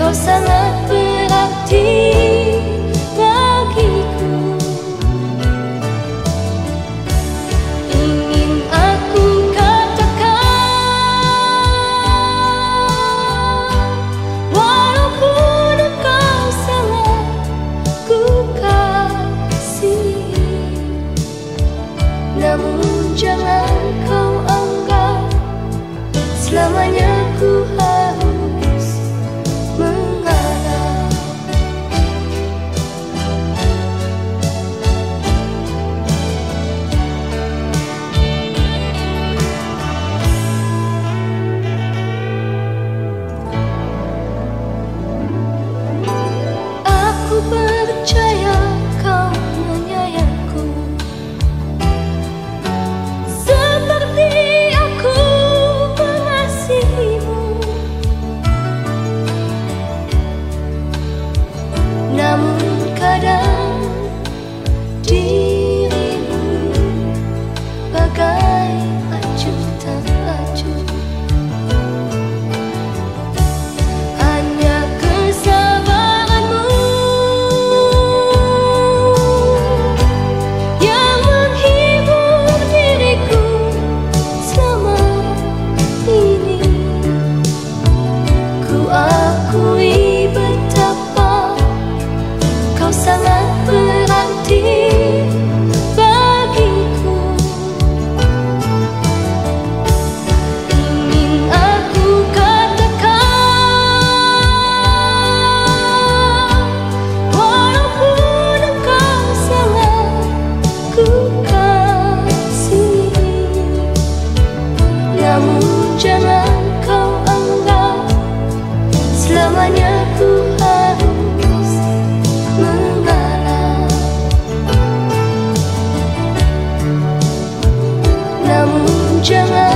kau sangat berarti bagiku Ingin aku katakan Walaupun kau sangat ku kasih, Namun jangan kau anggap selamanya jangan